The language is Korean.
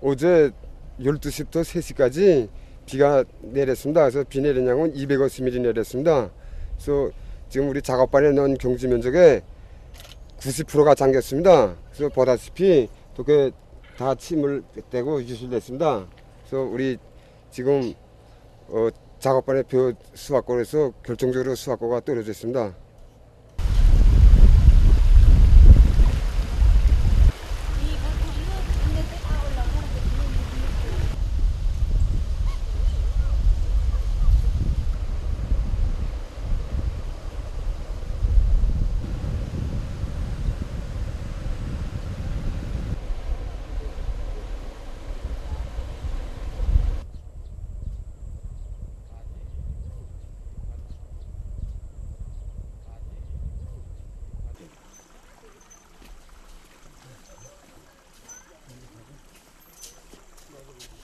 어제 12시부터 3시까지 비가 내렸습니다. 그래서 비 내린 양은 250mm 내렸습니다. 그래서 지금 우리 작업반에 넣은 경지 면적의 90%가 잠겼습니다. 그래서 보다시피 이렇게 다 침을 떼고 유실됐습니다. 그래서 우리 지금 어, 작업반의 표 수확권에서 결정적으로 수확고가 떨어졌습니다.